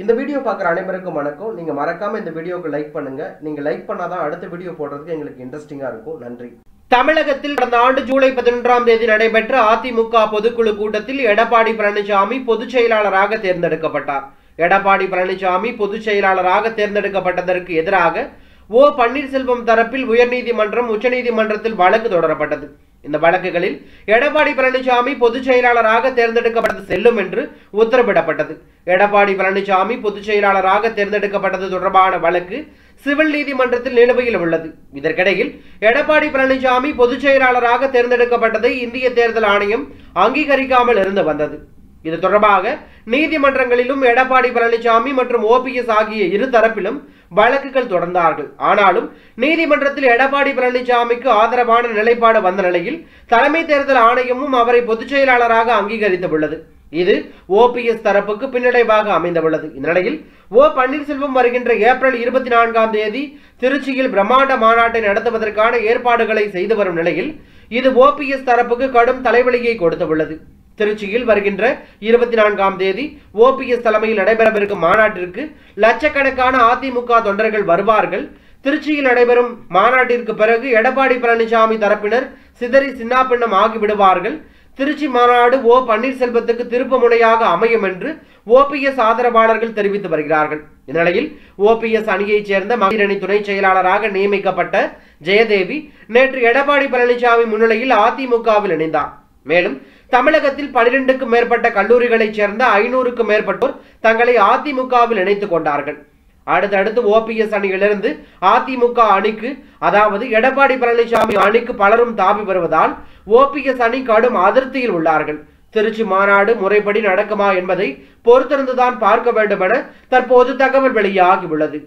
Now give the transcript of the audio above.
இந்த வீடியோ பார்க்குற அனைவருக்கும் வணக்கம். நீங்கள் மறக்காமல் இந்த வீடியோவுக்கு லைக் பண்ணுங்கள் நீங்கள் லைக் பண்ணாதான் அடுத்த வீடியோ போடுறதுக்கு எங்களுக்கு இன்ட்ரெஸ்டிங்காக இருக்கும். நன்றி. தமிழகத்தில் கடந்த ஆண்டு ஜூலை பதினொன்றாம் தேதி நடைபெற்ற அதிமுக பொதுக்குழு கூட்டத்தில் எடப்பாடி பழனிசாமி பொதுச் செயலாளராக தேர்ந்தெடுக்கப்பட்டார். எடப்பாடி பழனிசாமி பொதுச் செயலாளராக தேர்ந்தெடுக்கப்பட்டதற்கு எதிராக ஓ பன்னீர்செல்வம் தரப்பில் உயர்நீதிமன்றம் உச்சநீதிமன்றத்தில் வழக்கு தொடரப்பட்டது. இந்த வழக்குகளில் எடப்பாடி பழனிசாமி பொதுச் செயலாளராக தேர்ந்தெடுக்கப்பட்டது செல்லும் என்று உத்தரவிடப்பட்டது. எடப்பாடி பழனிசாமி பொதுச் செயலாளராக தேர்ந்தெடுக்கப்பட்டது தொடர்பான வழக்கு சிவில் நீதிமன்றத்தில் நிலுவையில் உள்ளது. இதற்கிடையில் எடப்பாடி பழனிசாமி பொதுச் செயலாளராக தேர்ந்தெடுக்கப்பட்டதை இந்திய தேர்தல் ஆணையம் அங்கீகரிக்காமல் இருந்து வந்தது. இது தொடர்பாக நீதிமன்றங்களிலும் எடப்பாடி பழனிசாமி மற்றும் ஓபிஎஸ் ஆகிய இரு தரப்பிலும் வழக்குகள் தொடர்ந்தார்கள். ஆனாலும் நீதிமன்றத்தில் எடப்பாடி பழனிசாமிக்கு ஆதரவான நிலைப்பாடு வந்த நிலையில் தலைமை தேர்தல் ஆணையமும் அவரை பொதுச் செயலாளராக அங்கீகரித்துள்ளது. இது ஓபிஎஸ் தரப்புக்கு பின்னடைவாக அமைந்துள்ளது. இந்நிலையில் ஓ பன்னீர்செல்வம் வருகின்ற ஏப்ரல் இருபத்தி நான்காம் தேதி திருச்சியில் பிரம்மாண்ட மாநாட்டை நடத்துவதற்கான ஏற்பாடுகளை செய்து வரும் நிலையில் இது ஓபிஎஸ் தரப்புக்கு கடும் தலைவலியை கொடுத்துள்ளது. திருச்சியில் வருகின்ற இருபத்தி நான்காம் தேதி ஓபிஎஸ் தலைமையில் நடைபெறவிருக்கும் மாநாட்டிற்கு லட்சக்கணக்கான அதிமுக தொண்டர்கள் வருவார்கள். திருச்சியில் நடைபெறும் மாநாட்டிற்கு பிறகு எடப்பாடி பழனிசாமி தரப்பினர் சிதறி சின்னாபின்னம் ஆகிவிடுவார்கள். திருச்சி மாநாடு ஓ பன்னீர்செல்வத்துக்கு திருப்பு முனையாக அமையும் என்று ஓபிஎஸ் ஆதரவாளர்கள் தெரிவித்து வருகிறார்கள். இந்நிலையில் ஓபிஎஸ் அணியைச் சேர்ந்த மகளிர் அணி துணை செயலாளராக நியமிக்கப்பட்ட ஜெயதேவி நேற்று எடப்பாடி பழனிசாமி முன்னிலையில் அதிமுகவில் இணைந்தார். மேலும் தமிழகத்தில் பனிரெண்டுக்கும் மேற்பட்ட கல்லூரிகளைச் சேர்ந்த ஐநூறுக்கும் மேற்பட்டோர் தங்களை அதிமுகவில் இணைத்துக் கொண்டார்கள். அடுத்தடுத்து ஓபிஎஸ் அணியிலிருந்து அதிமுக அணிக்கு அதாவது எடப்பாடி பழனிசாமி அணிக்கு பலரும் தாவி வருவதால் ஓபிஎஸ் அணி கடும் அதிருப்தியில் உள்ளார்கள். திருச்சி மாநாடு முறைப்படி நடக்குமா என்பதை பொறுத்திருந்துதான் பார்க்க வேண்டும் என தற்போது தகவல் வெளியாகியுள்ளது